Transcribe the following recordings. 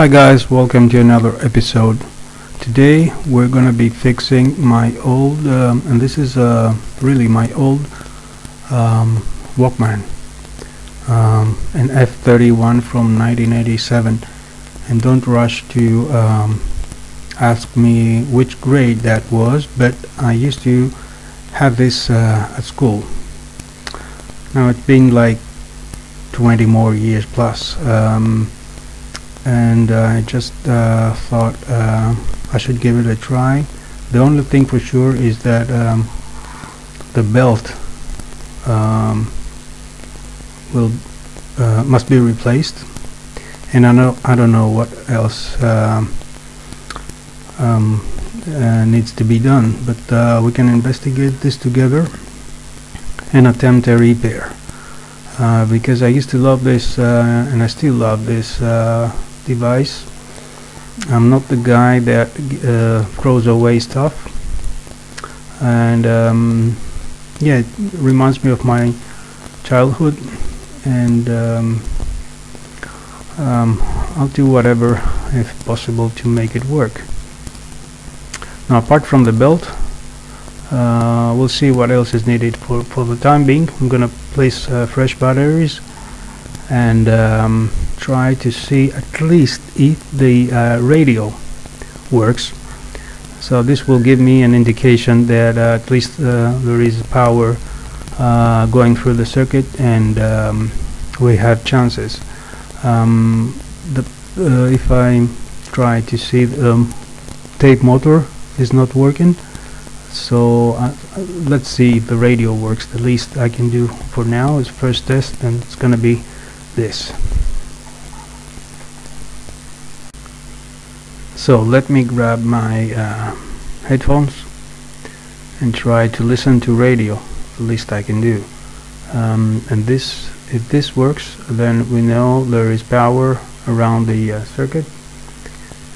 Hi guys, welcome to another episode. Today we're gonna be fixing my old, um, and this is uh, really my old um, Walkman, um, an F31 from 1987. And don't rush to um, ask me which grade that was, but I used to have this uh, at school. Now it's been like 20 more years plus. And uh, I just uh, thought uh, I should give it a try. The only thing for sure is that um, the belt um, will uh, must be replaced, and I know I don't know what else um, um uh, needs to be done. But uh, we can investigate this together and attempt a repair. because I used to love this, and I still love this device. I'm not the guy that uh, throws away stuff. And um, yeah it reminds me of my childhood. And um, um, I'll do whatever if possible to make it work. Now apart from the belt uh, we'll see what else is needed for, for the time being. I'm gonna place uh, fresh batteries and um, try to see at least if the uh, radio works. So this will give me an indication that uh, at least uh, there is power uh, going through the circuit and um, we have chances. Um, the, uh, if I try to see the um, tape motor is not working so uh, let's see if the radio works. The least I can do for now is first test and it's gonna be this so let me grab my uh, headphones and try to listen to radio the least I can do. Um, and this if this works then we know there is power around the uh, circuit.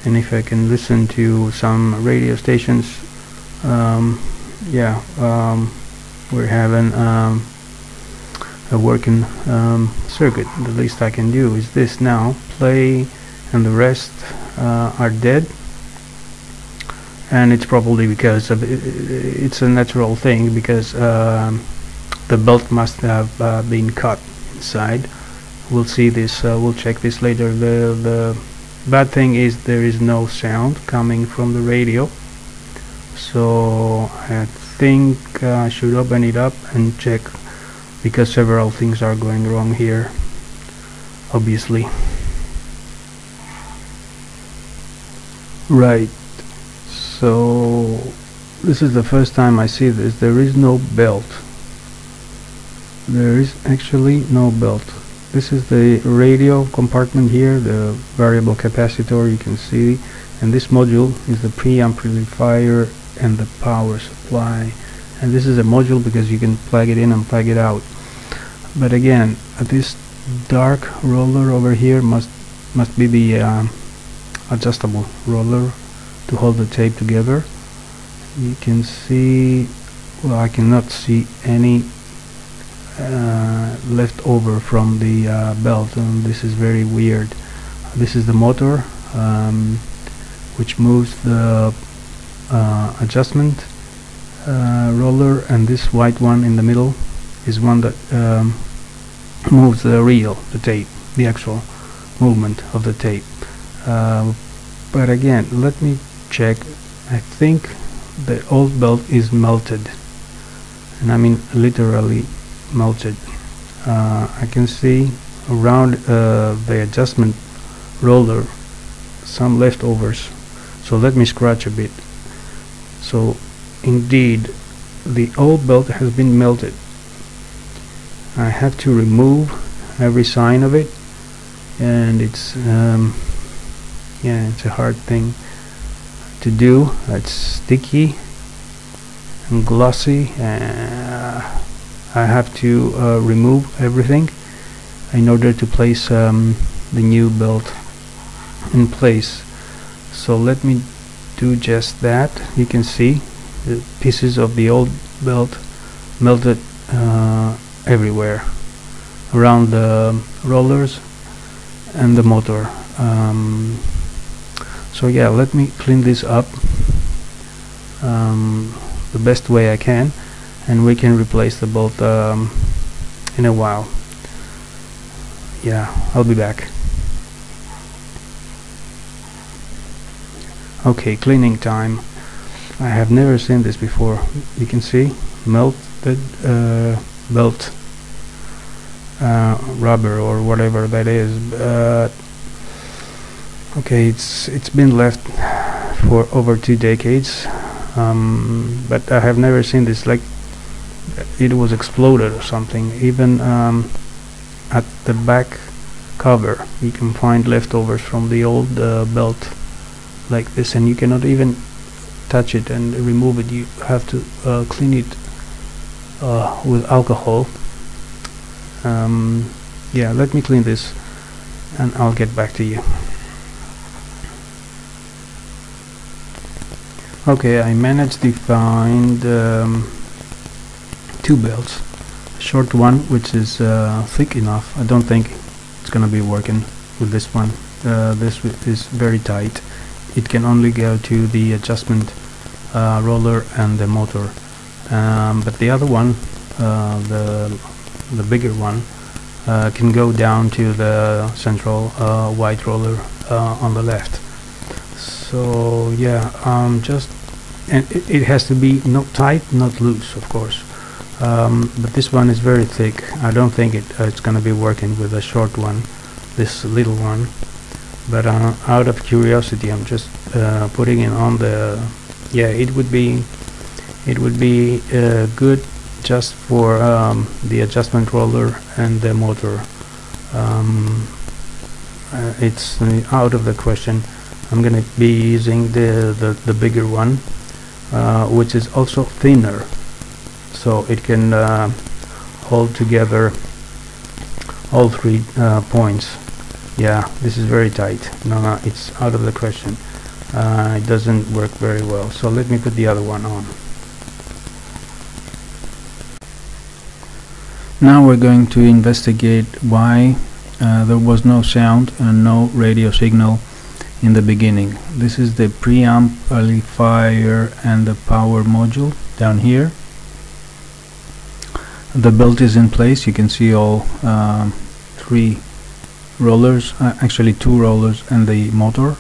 And if I can listen to some radio stations um, yeah um, we're having um, a working um, circuit. The least I can do is this now play and the rest uh, are dead. And it's probably because of it, it's a natural thing because um, the belt must have uh, been cut inside. We'll see this uh, we'll check this later. The the bad thing is there is no sound coming from the radio. So I think I should open it up and check because several things are going wrong here obviously Right. So this is the first time I see this. There is no belt. There is actually no belt. This is the radio compartment here, the variable capacitor you can see. And this module is the preamplifier and the power supply. And this is a module because you can plug it in and plug it out. But again, this dark roller over here must must be the uh, adjustable roller to hold the tape together. You can see well I cannot see any uh, left over from the uh, belt and this is very weird. This is the motor um, which moves the uh, adjustment uh, roller and this white one in the middle is one that um, moves the reel the tape the actual movement of the tape uh, but again let me check. I think the old belt is melted. And I mean literally melted. Uh, I can see around uh, the adjustment roller some leftovers. So let me scratch a bit. So indeed the old belt has been melted. I have to remove every sign of it. And it's um, yeah it's a hard thing to do. It's sticky and glossy uh, I have to uh, remove everything in order to place um, the new belt in place. So let me do just that. You can see the pieces of the old belt melted uh, everywhere around the rollers and the motor um, so yeah let me clean this up um, the best way I can and we can replace the bolt um, in a while. Yeah I'll be back. Okay cleaning time. I have never seen this before. You can see melted uh, belt uh, rubber or whatever that is but okay it's it's been left for over two decades um, but I have never seen this like it was exploded or something. Even um, at the back cover you can find leftovers from the old uh, belt like this and you cannot even touch it and remove it. You have to uh, clean it uh, with alcohol. Um, yeah let me clean this and I'll get back to you okay I managed to find um, two belts. A short one which is uh, thick enough. I don't think it's gonna be working with this one. Uh, this is very tight. It can only go to the adjustment uh, roller and the motor. Um, but the other one uh, the the bigger one uh, can go down to the central uh, white roller on the left so yeah um, just and it, it, has to be not tight not loose of course. Um, but this one is very thick. I don't think it, it's gonna be working with a short one this little one. But uh, out of curiosity I'm just uh, putting it on the yeah it would be it would be uh, good just for um, the adjustment roller and the motor. Um, uh, it's out of the question I'm gonna be using the, the, the bigger one uh, which is also thinner. So it can uh, hold together all three uh, points. Yeah this is very tight. No no it's out of the question. Uh, it doesn't work very well. So let me put the other one on. Now we're going to investigate why uh, there was no sound and no radio signal in the beginning. This is the preamp amplifier and the power module down here. The belt is in place. You can see all um, three rollers uh, actually two rollers and the motor.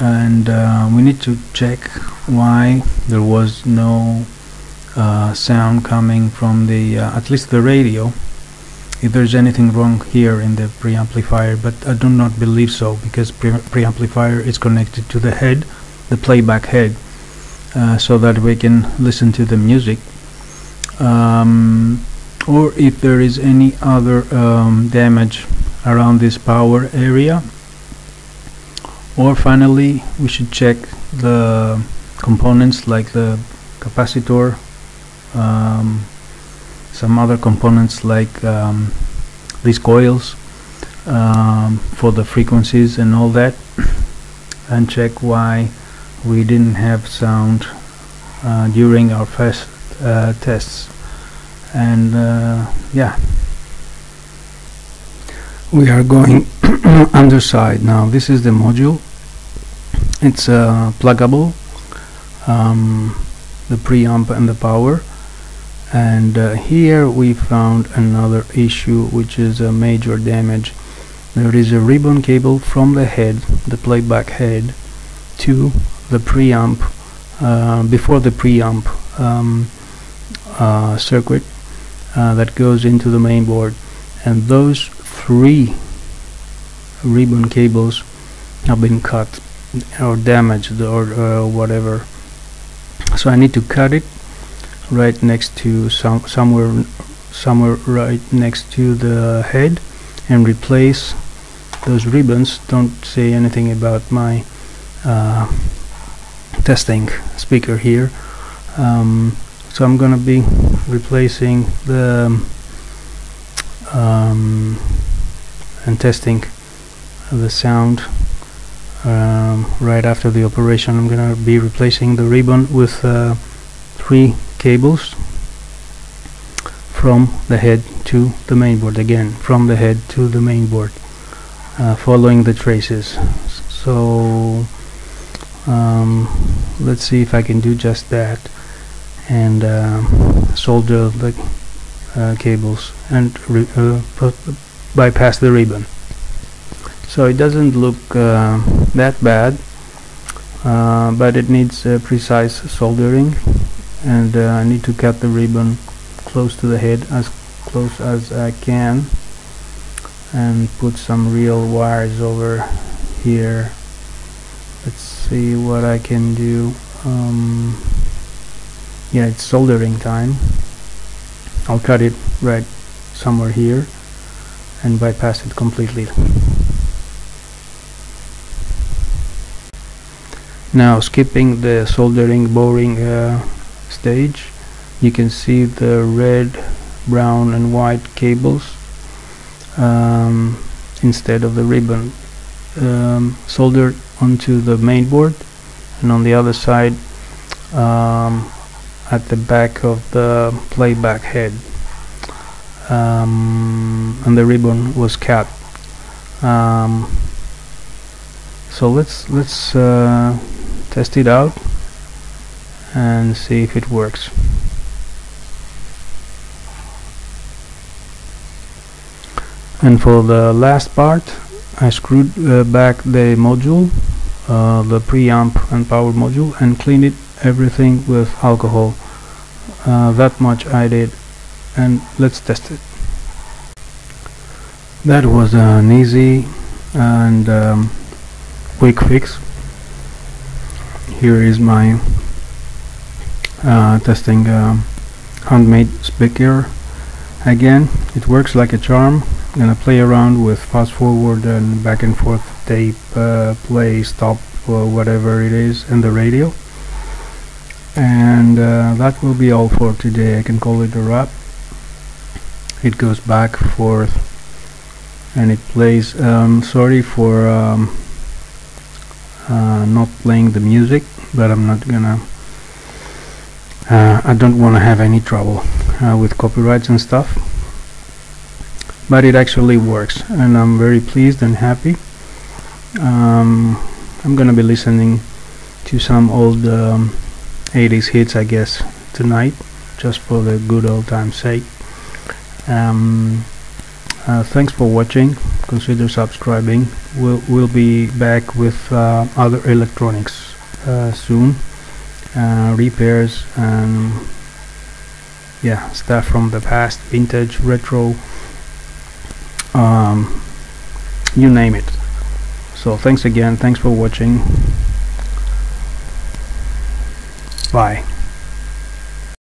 And uh, we need to check why there was no uh, sound coming from the uh, at least the radio if there's anything wrong here in the preamplifier but I do not believe so because pre preamplifier is connected to the head the playback head uh, so that we can listen to the music. Um, or if there is any other um, damage around this power area. Or finally we should check the components like the capacitor um, some other components like um, these coils um, for the frequencies and all that and check why we didn't have sound uh, during our first uh, tests. And uh, yeah. We are going underside. Now this is the module. It's uh, pluggable um, the preamp and the power and uh, here we found another issue which is a major damage. There is a ribbon cable from the head the playback head to the preamp uh, before the preamp um, uh, circuit uh, that goes into the main board. And those three ribbon cables have been cut or damaged or uh, whatever. So I need to cut it right next to some somewhere somewhere right next to the head and replace those ribbons. Don't say anything about my uh, testing speaker here. Um, so I'm gonna be replacing the um, and testing the sound um, right after the operation. I'm gonna be replacing the ribbon with uh, three cables from the head to the mainboard again from the head to the mainboard uh, following the traces. So um, let's see if I can do just that. And uh, solder the uh, cables and uh, bypass the ribbon. So it doesn't look uh, that bad uh, but it needs precise soldering and uh, I need to cut the ribbon close to the head as close as I can and put some real wires over here. Let's see what I can do um, yeah it's soldering time. I'll cut it right somewhere here and bypass it completely. Now skipping the soldering boring uh, stage you can see the red brown and white cables um, instead of the ribbon um, soldered onto the main board. And on the other side um, at the back of the playback head um, and the ribbon was cut. Um, so let's let's uh, test it out and see if it works. And for the last part I screwed uh, back the module uh, the preamp and power module and cleaned it everything with alcohol. Uh, that much I did and let's test it. That was an easy and um, quick fix. Here is my uh, testing um, handmade speaker again it works like a charm. I'm gonna play around with fast forward and back and forth tape uh, play stop or whatever it is in the radio. And uh, that will be all for today. I can call it a wrap. It goes back forth and it plays um, sorry for um, uh, not playing the music but I'm not gonna uh, I don't want to have any trouble uh, with copyrights and stuff but it actually works and I'm very pleased and happy. Um, I'm gonna be listening to some old um, 80s hits I guess tonight just for the good old time's sake. Um, uh, thanks for watching. Consider subscribing. We'll, we'll be back with uh, other electronics uh, soon uh, repairs and yeah stuff from the past vintage retro um, you name it. So thanks again. Thanks for watching. Bye